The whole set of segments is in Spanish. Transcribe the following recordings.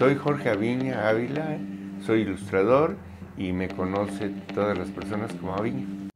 Soy Jorge Aviña Ávila, soy ilustrador y me conoce todas las personas como Aviña.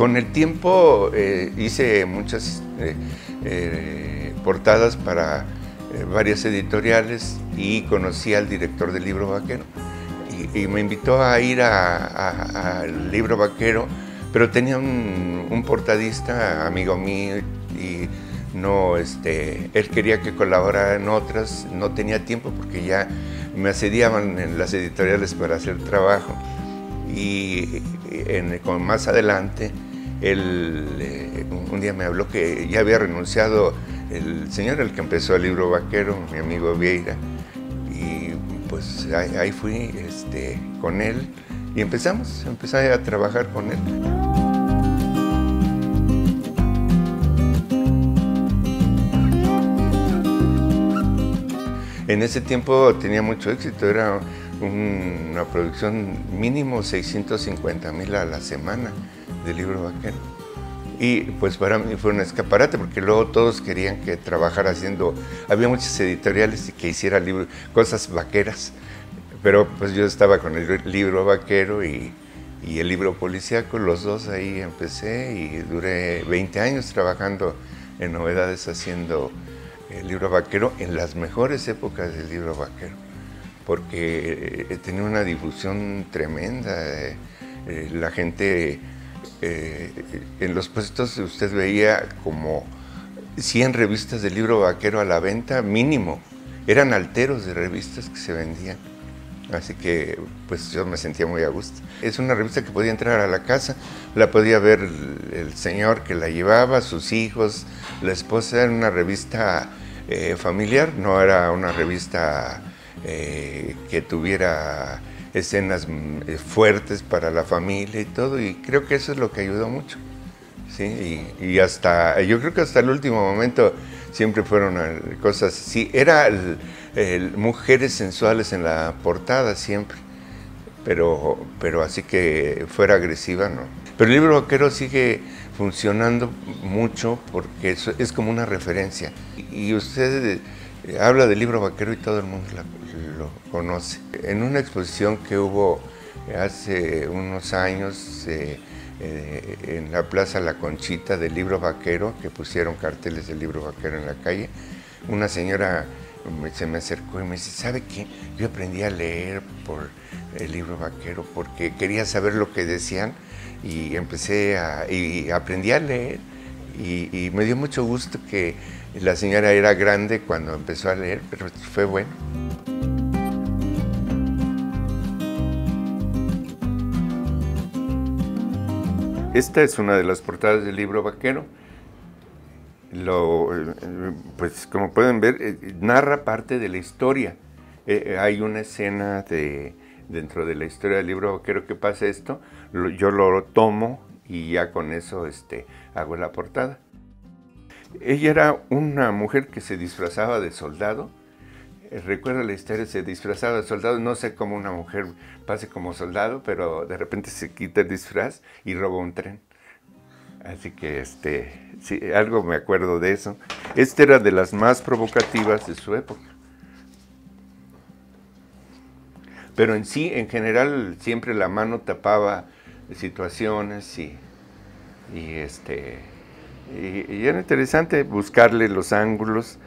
Con el tiempo eh, hice muchas eh, eh, portadas para varias editoriales y conocí al director del libro vaquero. Y, me invitó a ir al libro vaquero, pero tenía un, portadista, amigo mío, y no, este, él quería que colaborara en otras, no tenía tiempo porque ya me asediaban en las editoriales para hacer trabajo. Y con más adelante él eh, un día me habló que ya había renunciado el señor el que empezó el libro vaquero, mi amigo Vieira, y pues ahí, fui este, con él. Y empezamos, empecé a trabajar con él. En ese tiempo tenía mucho éxito, era una producción mínimo 650 mil a la semana del libro vaquero. Y pues para mí fue un escaparate porque luego todos querían que trabajara haciendo, había muchas editoriales y que hiciera libro, cosas vaqueras, pero pues yo estaba con el libro vaquero y, y el libro policíaco, los dos ahí empecé y duré 20 años trabajando en novedades haciendo el libro vaquero en las mejores épocas del libro vaquero, porque eh, tenía una difusión tremenda, eh, eh, la gente eh, en los puestos usted veía como 100 revistas del libro vaquero a la venta, mínimo. Eran alteros de revistas que se vendían. Así que pues yo me sentía muy a gusto. Es una revista que podía entrar a la casa, la podía ver el, señor que la llevaba, sus hijos, la esposa. Era una revista eh, familiar, no era una revista eh, que tuviera escenas mm, eh, fuertes para la familia y todo, y creo que eso es lo que ayudó mucho. ¿sí? Y, hasta, yo creo que hasta el último momento siempre fueron eh, cosas sí, era mujeres sensuales en la portada siempre, pero, pero así que fuera agresiva, no. Pero el libro vaquero sigue funcionando mucho porque es, es como una referencia. Y usted eh, habla del libro vaquero y todo el mundo la, conoce. En una exposición que hubo hace unos años eh, eh, en la Plaza La Conchita del libro vaquero, que pusieron carteles del libro vaquero en la calle, una señora se me acercó y me dice, ¿sabe qué? Yo aprendí a leer por el libro vaquero porque quería saber lo que decían y empecé a, y aprendí a leer y, y me dio mucho gusto que la señora era grande cuando empezó a leer, pero fue bueno. Esta es una de las portadas del libro Vaquero. Lo, pues como pueden ver, eh, narra parte de la historia. Eh, eh, hay una escena de, dentro de la historia del libro Vaquero que pasa esto. yo lo tomo y ya con eso este, hago la portada. Ella era una mujer que se disfrazaba de soldado eh, recuerda la historia, se disfrazaba de soldado, no sé cómo una mujer pase como soldado, pero de repente se quita el disfraz y roba un tren. Así que este, sí, algo me acuerdo de eso. Esta era de las más provocativas de su época. Pero en sí, en general, siempre la mano tapaba situaciones y, y este, y era interesante buscarle los ángulos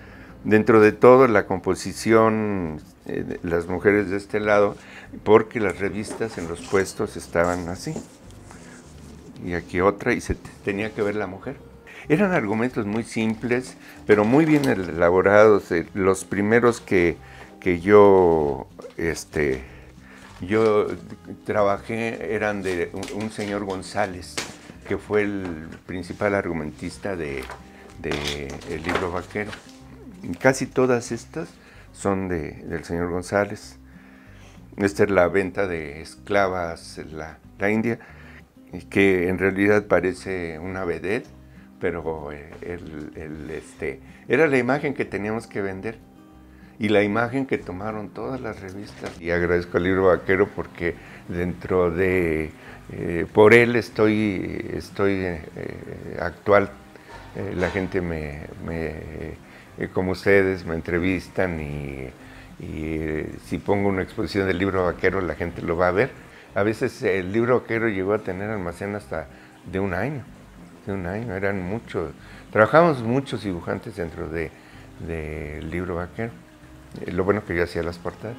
dentro de todo la composición eh, las mujeres de este lado, porque las revistas en los puestos estaban así. Y aquí otra, y se tenía que ver la mujer. Eran argumentos muy simples, pero muy bien elaborados. Eh, los primeros que, que yo, este, yo trabajé eran de un, señor González, que fue el principal argumentista de, de libro vaquero. Casi todas estas son de, del señor González. Esta es la venta de esclavas en la, India, que en realidad parece una vedette, pero eh, el, este, era la imagen que teníamos que vender y la imagen que tomaron todas las revistas. Y agradezco al libro vaquero porque dentro de, eh, por él estoy, estoy eh, actual. La gente me, como ustedes, me entrevistan y, y si pongo una exposición del libro vaquero la gente lo va a ver. A veces el libro vaquero llegó a tener almacén hasta de un año de un año, eran muchos. Trabajamos muchos dibujantes dentro del de, libro vaquero. Eh, lo bueno que yo hacía las portadas.